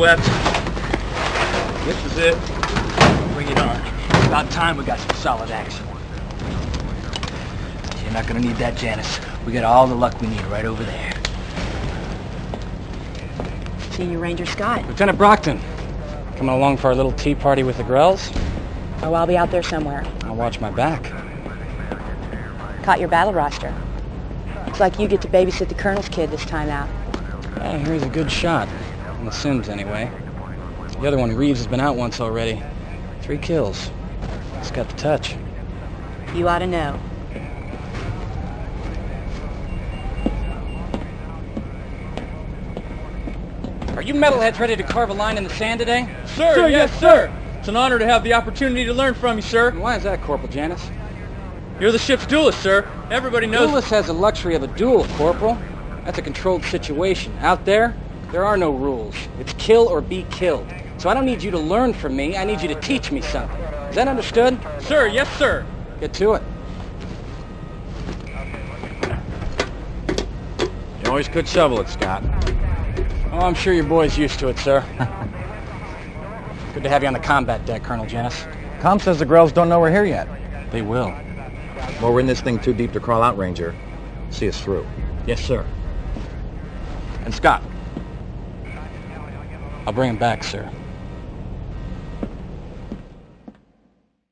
Prophet. This is it. Bring it on. About time we got some solid action. You're not gonna need that, Janice. We got all the luck we need right over there. Senior Ranger Scott. Lieutenant Brockton, coming along for our little tea party with the Grells? Oh, I'll be out there somewhere. I'll watch my back. Caught your battle roster. Looks like you get to babysit the Colonel's kid this time out. I here's a good shot. On the Sims, anyway. The other one, Reeves, has been out once already. Three kills. He's got the touch. You ought to know. Are you metalheads ready to carve a line in the sand today? Sir, yes, sir. It's an honor to have the opportunity to learn from you, sir. And why is that, Corporal Janice? You're the ship's duelist, sir. Everybody knows... Duelist has the luxury of a duel, Corporal. That's a controlled situation. Out there, there are no rules. It's kill or be killed. So I don't need you to learn from me. I need you to teach me something. Is that understood? Sir, yes, sir. Get to it. You always could shovel it, Scott. Oh, I'm sure your boy's used to it, sir. Good to have you on the combat deck, Colonel Janice. Com says the Grells don't know we're here yet. They will. Well, we're in this thing too deep to crawl out, Ranger. See us through. Yes, sir. And Scott, I'll bring him back, sir.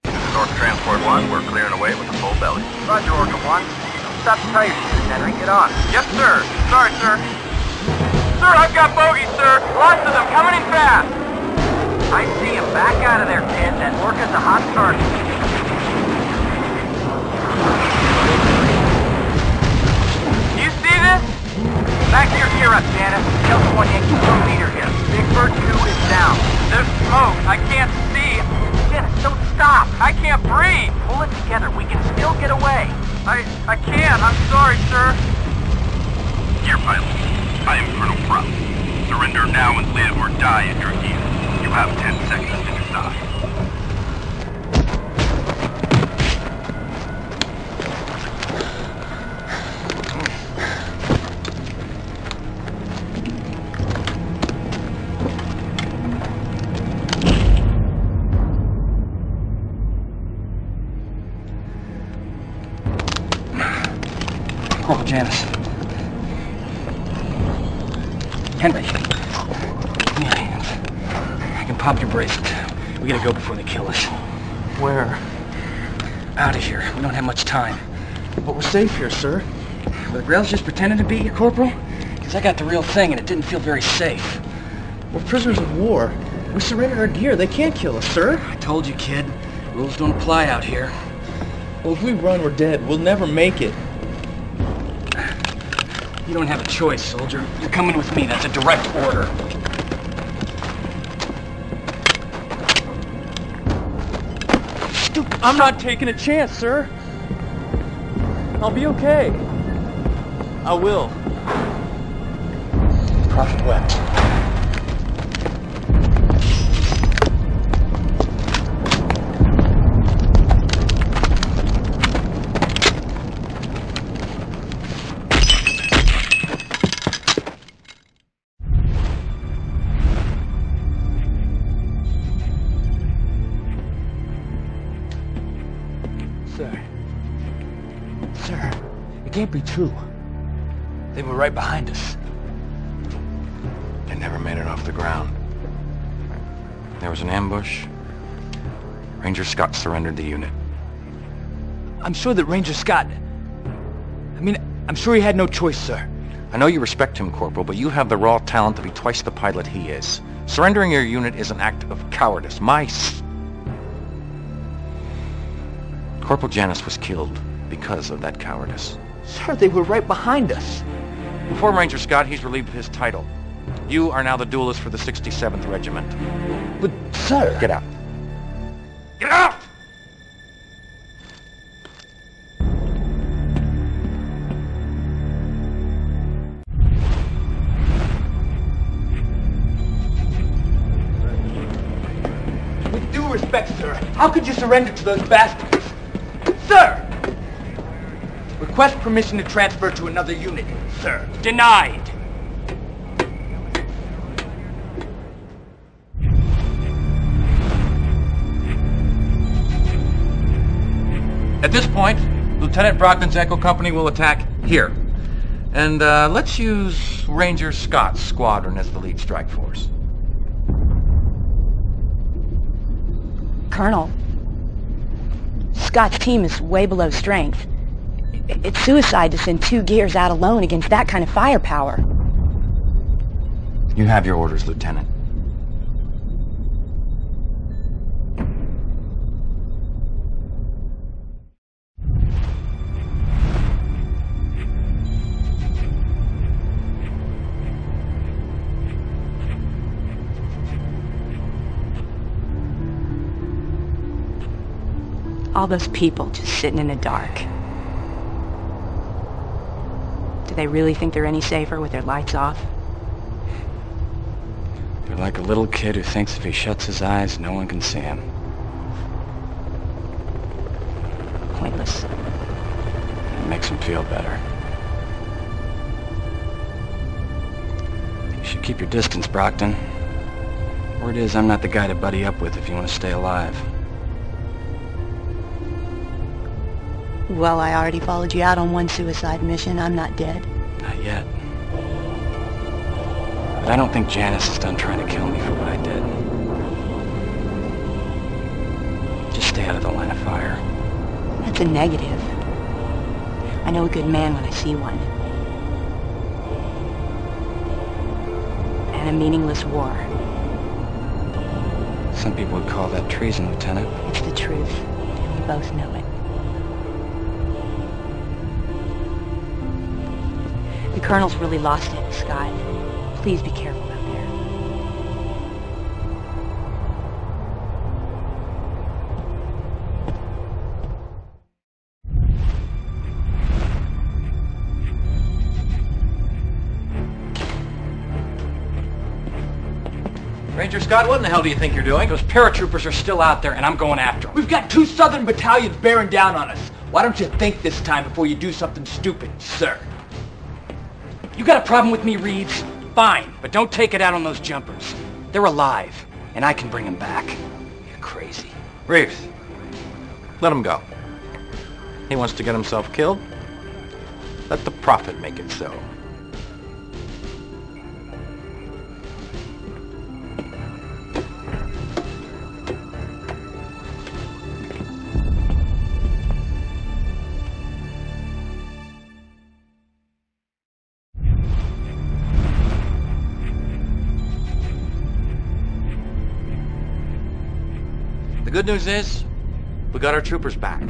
North Transport 1, we're clearing away with a full belly. Roger, Orca 1. Stop the tire shooters, Henry. Get on. Yes, sir. Sorry, sir. Sir, I've got bogeys, sir. Lots of them coming in fast. I see him. Back out of there, kid. That Orca's a hot target. Back to your gear up, Janice. Delta 1 Yankee 2 meter here. Big Bird 2 is down. There's smoke. I can't see. Janice, don't stop. I can't breathe. Pull it together. We can still get away. I I can't. I'm sorry, sir. Gear pilot, I am Colonel Prout. Surrender now and live or die at your heels. Henry. Give me a hand. I can pop your bracelet. We gotta go before they kill us. Where? Out of here. We don't have much time. But we're safe here, sir. Were the Grells just pretending to beat you, Corporal? Because I got the real thing and it didn't feel very safe. We're prisoners of war. We surrendered our gear. They can't kill us, sir. I told you, kid. Rules don't apply out here. Well, if we run, we're dead. We'll never make it. You don't have a choice, soldier. You're coming with me. That's a direct order. Stupid. I'm not taking a chance, sir. I'll be okay. I will. Prophet wept. Sir, it can't be true. They were right behind us. they never made it off the ground. There was an ambush. Ranger Scott surrendered the unit. I'm sure that Ranger Scott... I mean, I'm sure he had no choice, sir. I know you respect him, Corporal, but you have the raw talent to be twice the pilot he is. Surrendering your unit is an act of cowardice. My... s- Corporal Janus was killed because of that cowardice. Sir, they were right behind us. Before Ranger Scott, he's relieved of his title. You are now the duelist for the 67th Regiment. But, sir... Get out. Get out! With due respect, sir, how could you surrender to those bastards? Sir! Request permission to transfer to another unit, sir. Denied. At this point, Lieutenant Brockman's Echo Company will attack here. And uh, let's use Ranger Scott's squadron as the lead strike force. Colonel, Scott's team is way below strength. It's suicide to send two gears out alone against that kind of firepower. You have your orders, Lieutenant. All those people just sitting in the dark. Do they really think they're any safer with their lights off? They're like a little kid who thinks if he shuts his eyes, no one can see him. Pointless. It makes him feel better. You should keep your distance, Brockton. Word is, I'm not the guy to buddy up with if you want to stay alive. Well, I already followed you out on one suicide mission. I'm not dead. Not yet. But I don't think Janice is done trying to kill me for what I did. Just stay out of the line of fire. That's a negative. I know a good man when I see one. And a meaningless war. Some people would call that treason, Lieutenant. It's the truth. And we both know it. The Colonel's really lost it, Scott. Please be careful out there. Ranger Scott, what in the hell do you think you're doing? Those paratroopers are still out there, and I'm going after them. We've got two Southern battalions bearing down on us. Why don't you think this time before you do something stupid, sir? You got a problem with me, Reeves? Fine, but don't take it out on those jumpers. They're alive, and I can bring them back. You're crazy. Reeves, let him go. He wants to get himself killed. Let the prophet make it so. News is, we got our troopers back.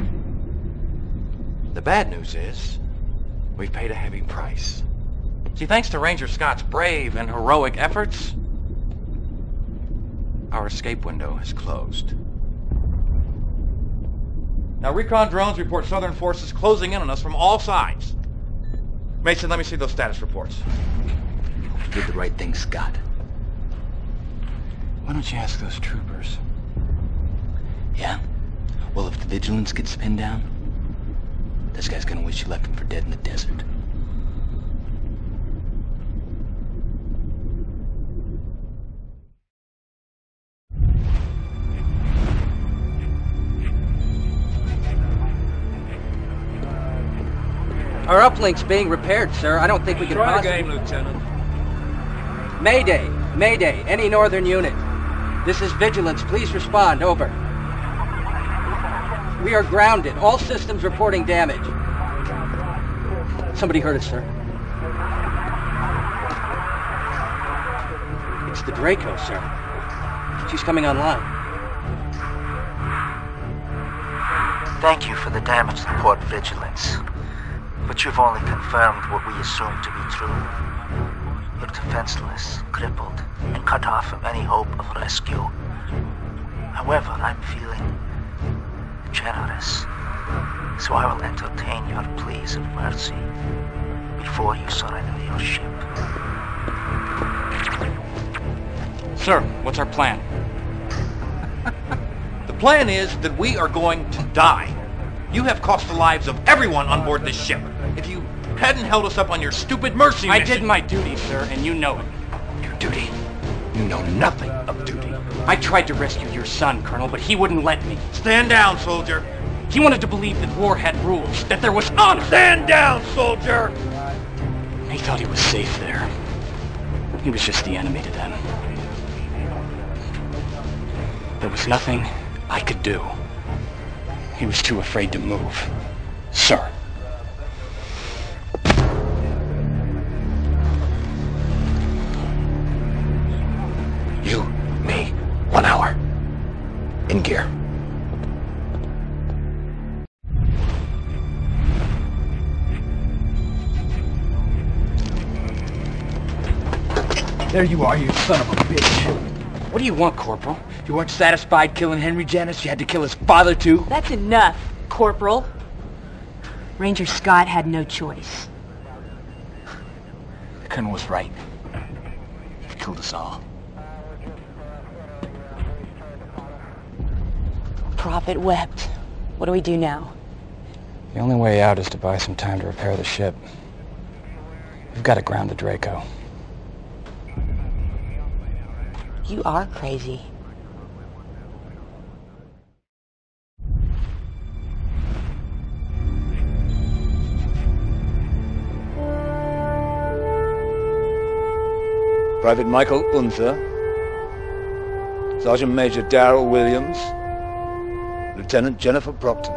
The bad news is, we've paid a heavy price. See, thanks to Ranger Scott's brave and heroic efforts, our escape window has closed. Now, recon drones report Southern forces closing in on us from all sides. Mason, let me see those status reports. You did the right thing, Scott. Why don't you ask those troopers? Yeah? Well, if the vigilance gets pinned down, this guy's gonna wish you left him for dead in the desert. Our uplink's being repaired, sir. I don't think we can Try possibly... again, Lieutenant. Mayday! Mayday! Any northern unit. This is Vigilance. Please respond. Over. We are grounded. All systems reporting damage. Somebody heard us, sir. It's the Draco, sir. She's coming online. Thank you for the damage report, Vigilance. But you've only confirmed what we assumed to be true. You're defenseless, crippled, and cut off from any hope of rescue. However, I'm feeling generous. So I will entertain your pleas of mercy before you surrender your ship. Sir, what's our plan? The plan is that we are going to die. You have cost the lives of everyone on board this ship. If you hadn't held us up on your stupid mercy I mission... did my duty, sir, and you know it. Your duty? You know nothing of duty. I tried to rescue your son, Colonel, but he wouldn't let me. Stand down, soldier. He wanted to believe that war had rules, that there was honor. Stand down, soldier! He thought he was safe there. He was just the enemy to them. There was nothing I could do. He was too afraid to move. Sir. There you are, you son of a bitch. What do you want, Corporal? You weren't satisfied killing Henry Janis? You had to kill his father, too? That's enough, Corporal. Ranger Scott had no choice. The colonel was right. He killed us all. Prophet wept. What do we do now? The only way out is to buy some time to repair the ship. We've got to ground the Draco. You are crazy. Private Michael Unther, Sergeant Major Darrell Williams, Lieutenant Jennifer Proctor.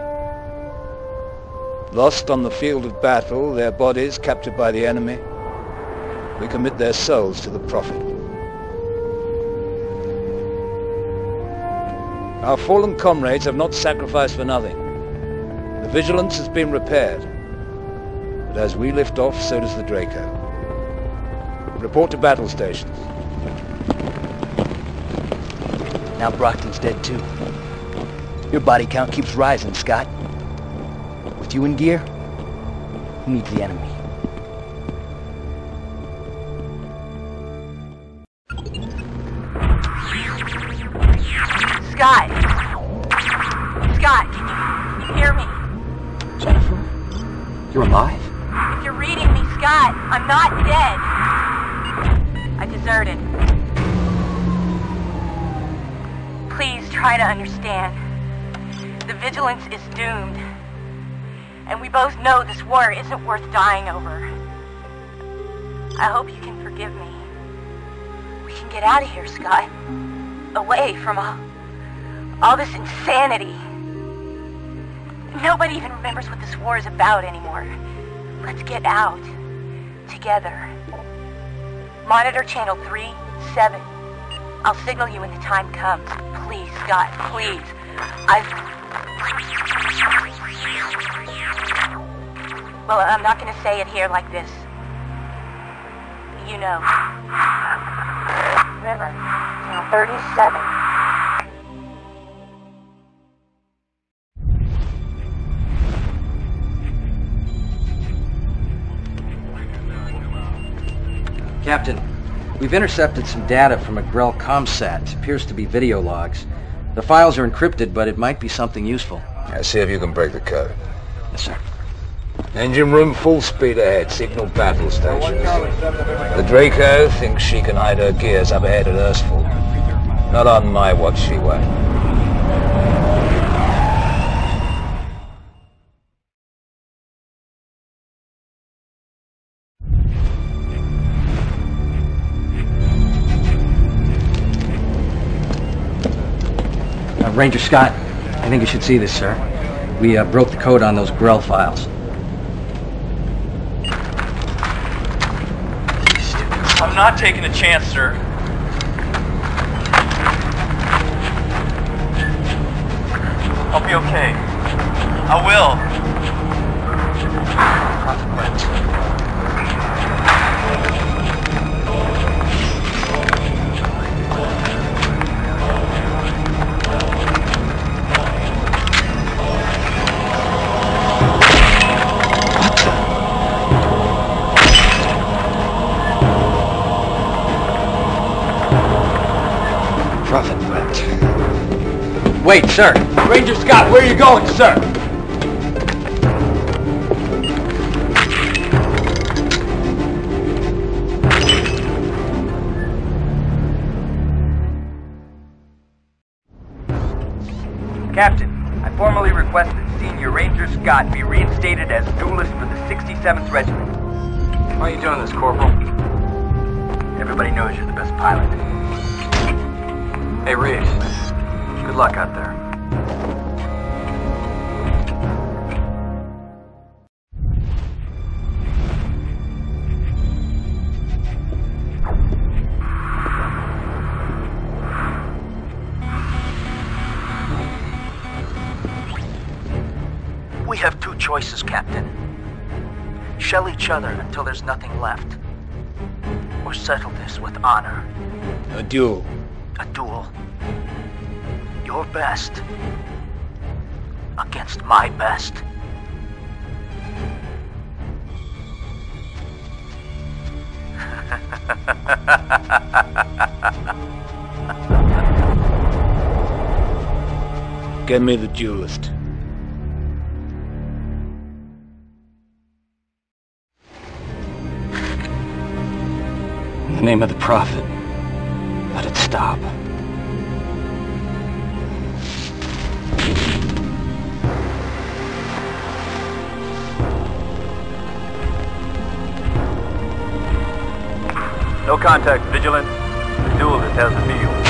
Lost on the field of battle, their bodies captured by the enemy, we commit their souls to the Prophet. Our fallen comrades have not sacrificed for nothing. The vigilance has been repaired. But as we lift off, so does the Draco. Report to battle stations. Now Brockton's dead, too. Your body count keeps rising, Scott. With you in gear, who needs the enemy? Alive? You're reading me, Scott. I'm not dead. I deserted. Please try to understand. The Vigilance is doomed. And we both know this war isn't worth dying over. I hope you can forgive me. We can get out of here, Scott. Away from all, all this insanity. Nobody even remembers what this war is about anymore. Let's get out. Together. Monitor channel 3, 7. I'll signal you when the time comes. Please, Scott, please. I... Well, I'm not going to say it here like this. You know. Remember, channel 37. Captain, we've intercepted some data from a Grell ComSat. Appears to be video logs. The files are encrypted, but it might be something useful. Now see if you can break the code. Yes, sir. Engine room full speed ahead, signal battle stations. The Draco thinks she can hide her gears up ahead at Earthfall. Not on my watch, she won't. Uh, Ranger Scott, I think you should see this, sir. We uh, broke the code on those Grell files. I'm not taking a chance, sir. I'll be okay. I will. Wait, sir! Ranger Scott, where are you going, sir? Captain, I formally request that Senior Ranger Scott be reinstated as duelist for the 67th Regiment. Why are you doing this, Corporal? Everybody knows you're the best pilot. Hey, Reeves. Good luck out there. We have two choices, Captain. Shell each other until there's nothing left. Or settle this with honor. A duel. A duel. Your best. Against my best. Get me the duelist. In the name of the Prophet, let it stop. No contact, Vigilance. The duelist has the field.